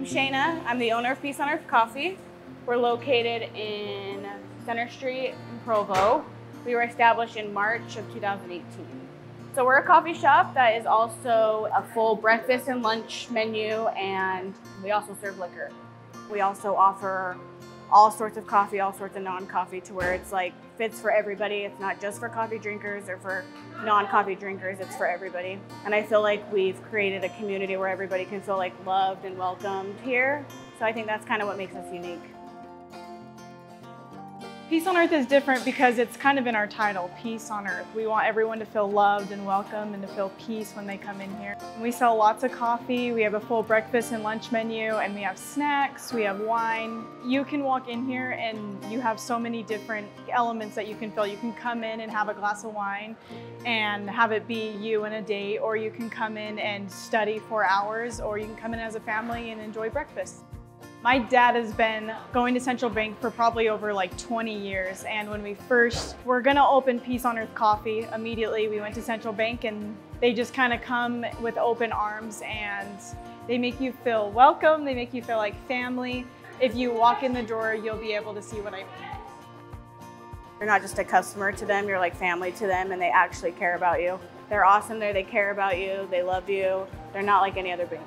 name's Shayna. I'm the owner of Peace on Earth Coffee. We're located in Center Street in Provo. We were established in March of 2018. So we're a coffee shop that is also a full breakfast and lunch menu and we also serve liquor. We also offer all sorts of coffee, all sorts of non-coffee to where it's like fits for everybody. It's not just for coffee drinkers or for non-coffee drinkers, it's for everybody. And I feel like we've created a community where everybody can feel like loved and welcomed here. So I think that's kind of what makes us unique. Peace on Earth is different because it's kind of in our title, Peace on Earth. We want everyone to feel loved and welcome and to feel peace when they come in here. We sell lots of coffee, we have a full breakfast and lunch menu, and we have snacks, we have wine. You can walk in here and you have so many different elements that you can feel. You can come in and have a glass of wine and have it be you and a date, or you can come in and study for hours, or you can come in as a family and enjoy breakfast. My dad has been going to Central Bank for probably over like 20 years. And when we first were gonna open Peace on Earth Coffee, immediately we went to Central Bank and they just kind of come with open arms and they make you feel welcome. They make you feel like family. If you walk in the door, you'll be able to see what I mean. You're not just a customer to them, you're like family to them and they actually care about you. They're awesome there, they care about you, they love you. They're not like any other bank.